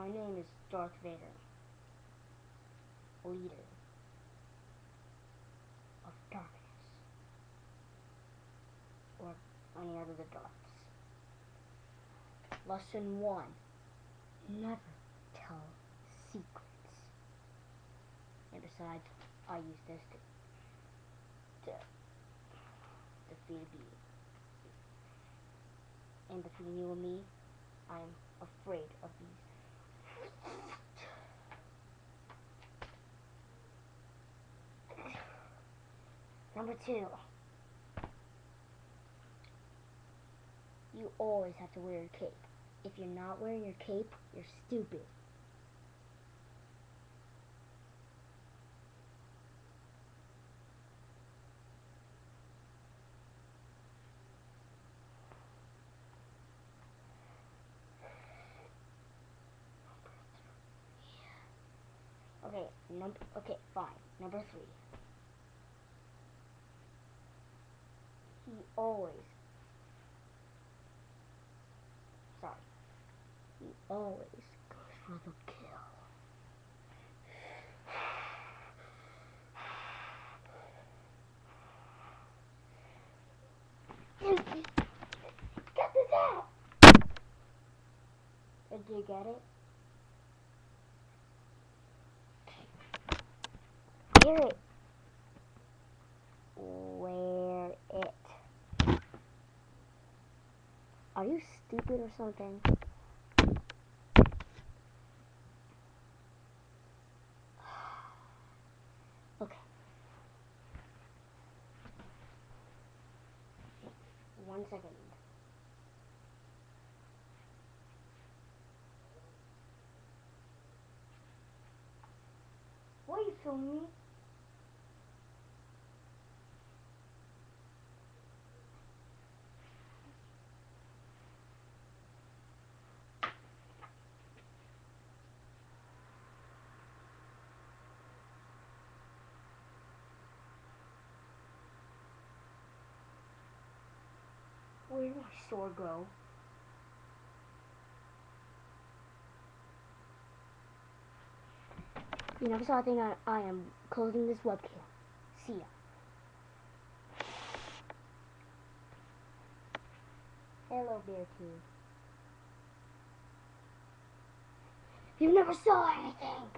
My name is Darth Vader, leader of darkness, or any other the darks. Lesson one: Never tell secrets. And besides, I use this to, to defeat bee. And between you and me, I'm afraid of bees. Number two. You always have to wear your cape. If you're not wearing your cape, you're stupid. Okay, number okay, fine. Number three. He always sorry. He always goes for the kill. Get this out! Did you get it? Wear it. Wear it. Are you stupid or something? okay. One second. What are you filming me? Did my sword go? You never saw a thing I, I am closing this webcam. See ya. Hello, Bear Tube. You never saw anything!